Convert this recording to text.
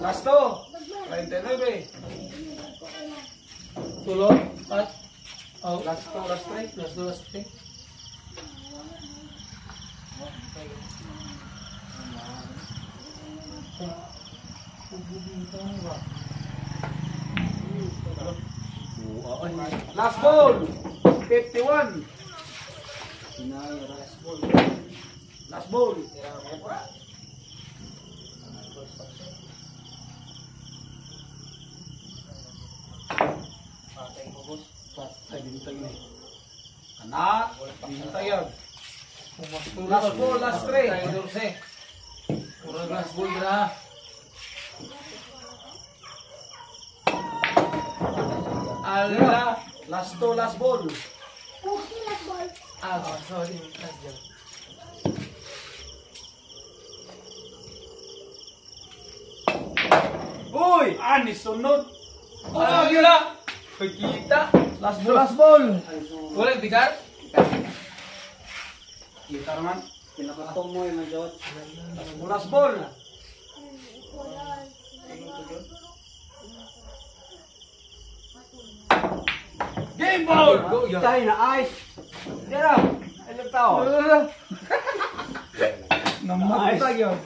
Last to. 39. Tulo. At. Oh. Last to, last three. Last two, last three. Last ball. 51. Last ball. Patay, bintay na. Anak. Bintayan. Pumastulo. Last ball, last three. Patay, Dulce. Puro last ball na. Ala. Last to, last ball. Ah, sorry. Last ball. Uy! Anis sunod. Ah, yun na. Pagkita. Last ball, last ball. Wala, bigat. Kita naman. Pinakatong mo yung majot. Last ball, last ball. Game ball! Go, yun. Tayo na ice. Tira. Ilang tao? Namatay yun.